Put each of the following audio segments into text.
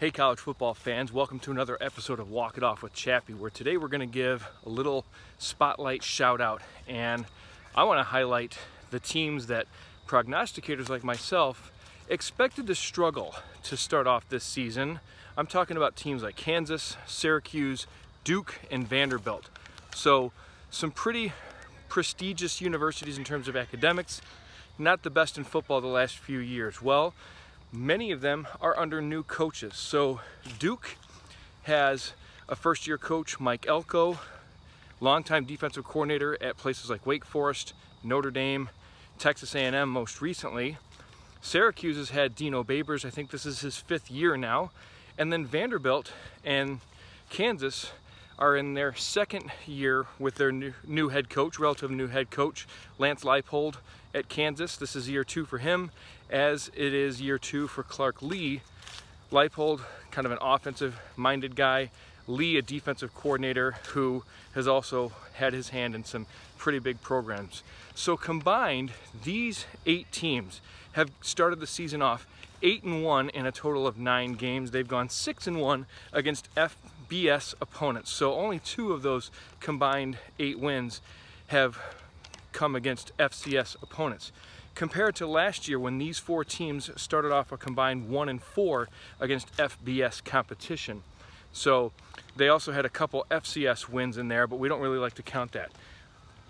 Hey college football fans, welcome to another episode of Walk It Off with Chappy, where today we're going to give a little spotlight shout out. And I want to highlight the teams that prognosticators like myself expected to struggle to start off this season. I'm talking about teams like Kansas, Syracuse, Duke, and Vanderbilt. So, some pretty prestigious universities in terms of academics, not the best in football the last few years. Well, many of them are under new coaches. So Duke has a first year coach, Mike Elko, longtime defensive coordinator at places like Wake Forest, Notre Dame, Texas A&M most recently. Syracuse has had Dino Babers, I think this is his fifth year now. And then Vanderbilt and Kansas are in their second year with their new, new head coach, relative new head coach, Lance Leipold at Kansas. This is year two for him, as it is year two for Clark Lea. Leipold, kind of an offensive minded guy. Lea, a defensive coordinator who has also had his hand in some pretty big programs. So combined, these eight teams have started the season off eight and one in a total of nine games. They've gone six and one against FBS opponents. So only two of those combined eight wins have come against FCS opponents. Compared to last year when these four teams started off a combined one and four against FBS competition. So they also had a couple FCS wins in there, but we don't really like to count that.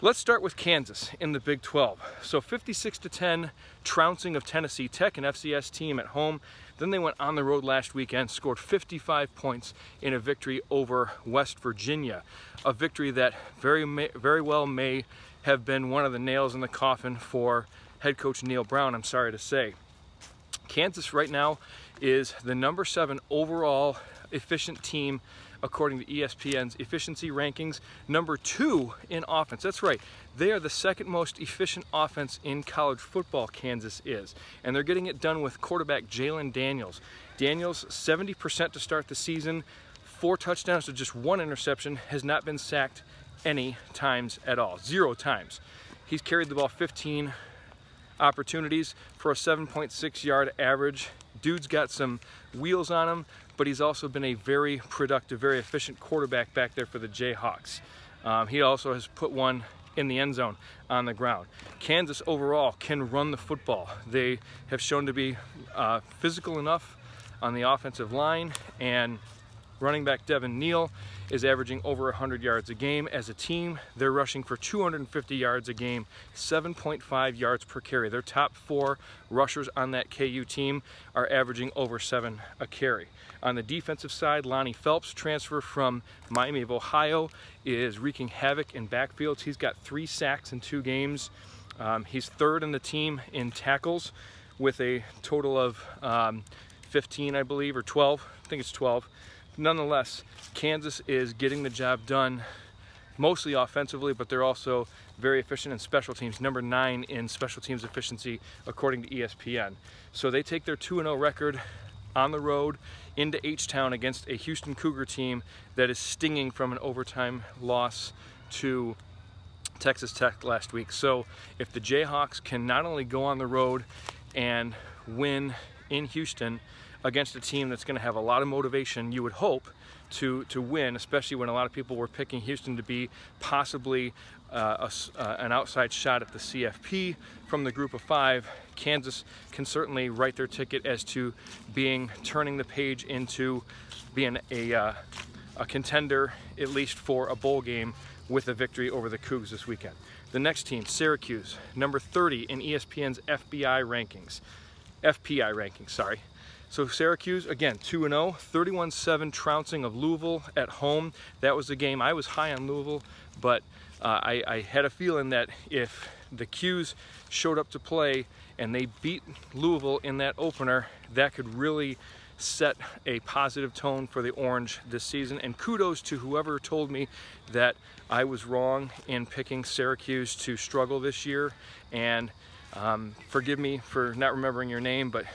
Let's start with Kansas in the Big 12. So 56 to 10 trouncing of Tennessee Tech, an FCS team at home. Then they went on the road last weekend, scored 55 points in a victory over West Virginia. A victory that very, very well may have been one of the nails in the coffin for head coach Neal Brown, I'm sorry to say. Kansas right now is the number seven overall efficient team according to ESPN's efficiency rankings. Number two in offense. That's right. They are the second most efficient offense in college football, Kansas is. And they're getting it done with quarterback Jalon Daniels. Daniels, 70% to start the season, four touchdowns to just one interception, has not been sacked any times at all. Zero times. He's carried the ball 15 opportunities for a 7.6 yard average. Dude's got some wheels on him, but he's also been a very productive, very efficient quarterback back there for the Jayhawks. Um, he also has put one in the end zone on the ground. Kansas overall can run the football. They have shown to be uh, physical enough on the offensive line and running back Devin Neal is averaging over 100 yards a game. As a team, they're rushing for 250 yards a game, 7.5 yards per carry. Their top four rushers on that KU team are averaging over seven a carry. On the defensive side, Lonnie Phelps, transfer from Miami of Ohio, is wreaking havoc in backfields. He's got three sacks in two games. Um, he's third in the team in tackles with a total of um, 15, I believe, or 12. I think it's 12 nonetheless, Kansas is getting the job done mostly offensively, but they're also very efficient in special teams, number nine in special teams efficiency according to ESPN. So they take their 2-0 record on the road into H-Town against a Houston Cougar team that is stinging from an overtime loss to Texas Tech last week. So if the Jayhawks can not only go on the road and win in Houston, against a team that's going to have a lot of motivation, you would hope, to, to win, especially when a lot of people were picking Houston to be possibly uh, a, uh, an outside shot at the CFP from the group of five. Kansas can certainly write their ticket as to being turning the page into being a, uh, a contender, at least for a bowl game with a victory over the Cougs this weekend. The next team, Syracuse, number 30 in ESPN's FBI rankings. FPI rankings, sorry. So Syracuse, again, 2-0, 31-7 trouncing of Louisville at home. That was the game. I was high on Louisville, but uh, I, I, had a feeling that if the Cuse showed up to play and they beat Louisville in that opener, that could really set a positive tone for the Orange this season. And kudos to whoever told me that I was wrong in picking Syracuse to struggle this year. And um, forgive me for not remembering your name, but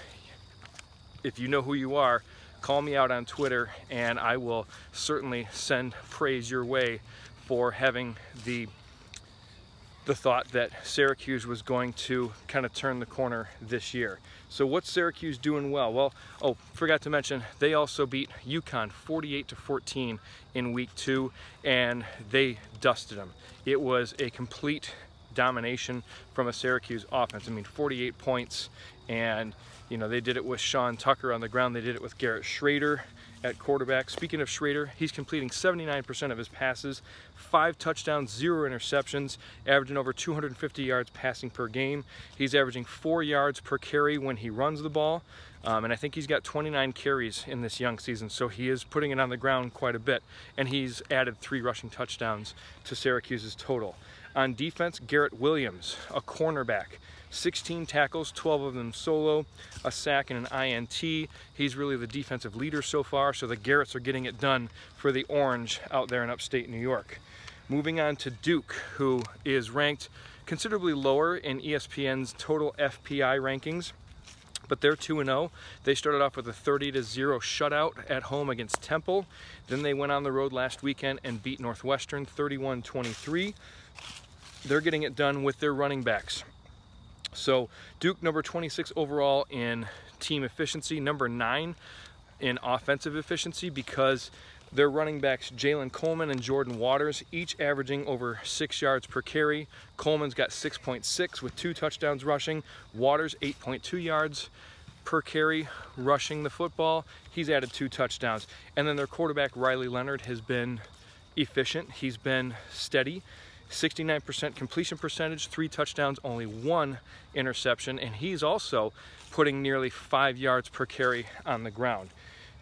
if you know who you are, call me out on Twitter and I will certainly send praise your way for having the the thought that Syracuse was going to kind of turn the corner this year. So what's Syracuse doing well? Well, oh, forgot to mention, they also beat UConn 48 to 14 in week two, and they dusted them. It was a complete domination from a Syracuse offense. I mean, 48 points, and you know they did it with Sean Tucker on the ground. They did it with Garrett Shrader at quarterback. Speaking of Shrader, he's completing 79% of his passes, five touchdowns, zero interceptions, averaging over 250 yards passing per game. He's averaging four yards per carry when he runs the ball. Um, and I think he's got 29 carries in this young season, so he is putting it on the ground quite a bit. And he's added three rushing touchdowns to Syracuse's total. On defense, Garrett Williams, a cornerback. 16 tackles, 12 of them solo, a sack and an INT. He's really the defensive leader so far, so the Garretts are getting it done for the Orange out there in upstate New York. Moving on to Duke, who is ranked considerably lower in ESPN's total FPI rankings but they're 2-0. They started off with a 30-0 shutout at home against Temple. Then they went on the road last weekend and beat Northwestern 31-23. They're getting it done with their running backs. So Duke number 26 overall in team efficiency, number nine in offensive efficiency because their running backs, Jaylen Coleman and Jordan Waters, each averaging over six yards per carry. Coleman's got 6.6 with two touchdowns rushing. Waters 8.2 yards per carry rushing the football. He's added two touchdowns. And then their quarterback, Riley Leonard, has been efficient. He's been steady. 69% completion percentage, three touchdowns, only one interception, and he's also putting nearly five yards per carry on the ground.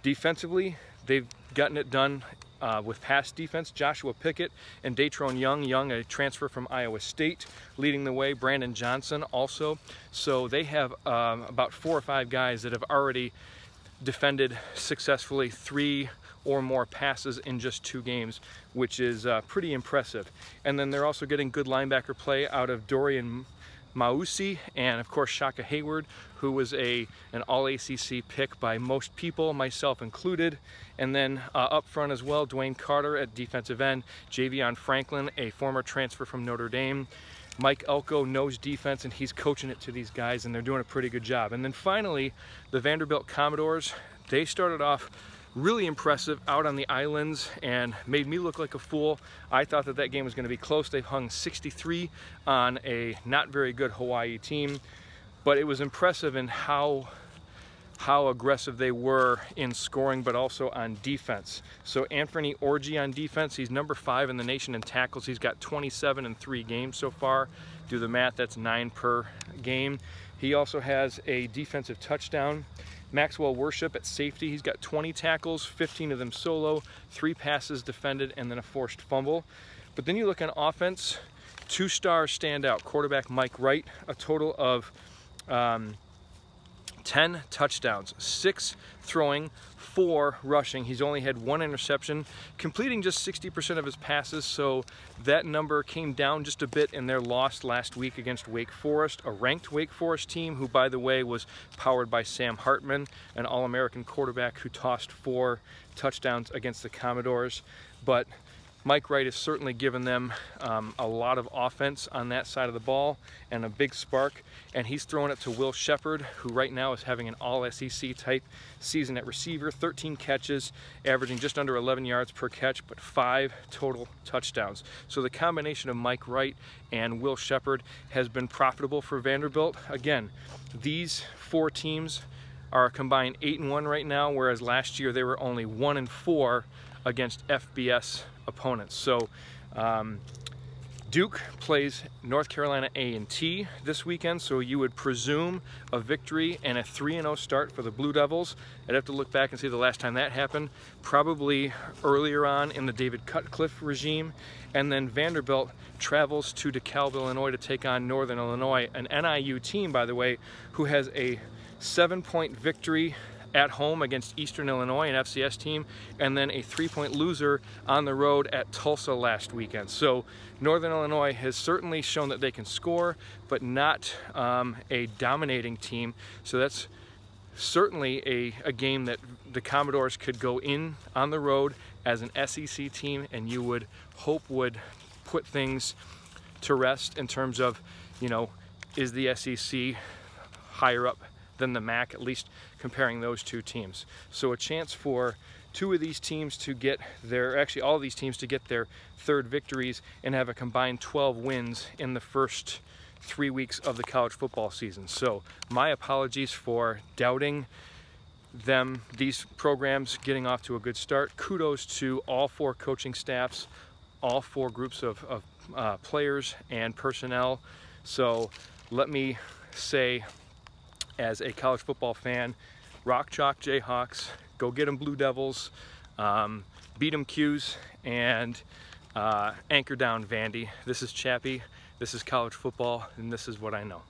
Defensively, they've gotten it done uh, with pass defense. Joshua Pickett and Datrone Young, Young a transfer from Iowa State, leading the way. Brandon Johnson also. So they have um, about four or five guys that have already defended successfully three or more passes in just two games, which is uh, pretty impressive. And then they're also getting good linebacker play out of Dorian Mausi and of course Shaka Heyward, who was a an All-ACC pick by most people, myself included. And then uh, up front as well, DeWayne Carter at defensive end, Ja'Mion Franklin, a former transfer from Notre Dame. Mike Elko knows defense and he's coaching it to these guys and they're doing a pretty good job. And then finally, the Vanderbilt Commodores, they started off really impressive out on the islands and made me look like a fool. I thought that that game was going to be close. They hung 63 on a not very good Hawaii team, but it was impressive in how how aggressive they were in scoring, but also on defense. So Anfernee Orji on defense, he's number five in the nation in tackles. He's got 27 in three games so far. Do the math, that's nine per game. He also has a defensive touchdown. Maxwell Worship at safety, he's got 20 tackles, 15 of them solo, three passes defended, and then a forced fumble. But then you look on offense, two stars stand out. Quarterback Mike Wright, a total of um, 10 touchdowns, six throwing, four rushing. He's only had one interception, completing just 60% of his passes, so that number came down just a bit in their loss last week against Wake Forest, a ranked Wake Forest team who, by the way, was powered by Sam Hartman, an All-American quarterback who tossed four touchdowns against the Commodores. But Mike Wright has certainly given them um, a lot of offense on that side of the ball and a big spark. And he's throwing it to Will Sheppard, who right now is having an all SEC type season at receiver 13 catches, averaging just under 11 yards per catch, but five total touchdowns. So the combination of Mike Wright and Will Sheppard has been profitable for Vanderbilt. Again, these four teams are combined 8 and 1 right now, whereas last year they were only 1 and 4 against FBS opponents. So um, Duke plays North Carolina A&T this weekend, so you would presume a victory and a 3-0 start for the Blue Devils. I'd have to look back and see the last time that happened, probably earlier on in the David Cutcliffe regime. And then Vanderbilt travels to DeKalb, Illinois to take on Northern Illinois, an NIU team, by the way, who has a seven-point victory at home against Eastern Illinois, an FCS team, and then a three-point loser on the road at Tulsa last weekend. So Northern Illinois has certainly shown that they can score, but not um, a dominating team. So that's certainly a, a game that the Commodores could go in on the road as an SEC team and you would hope would put things to rest in terms of, you know, is the SEC higher up than the MAC, at least comparing those two teams. So a chance for two of these teams to get their, actually all of these teams to get their third victories and have a combined 12 wins in the first three weeks of the college football season. So my apologies for doubting them, these programs getting off to a good start. Kudos to all four coaching staffs, all four groups of, of uh, players and personnel. So let me say, as a college football fan, rock chalk Jayhawks, go get them Blue Devils, um, beat them Cuse, and uh, anchor down Vandy. This is Chappy, this is college football, and this is what I know.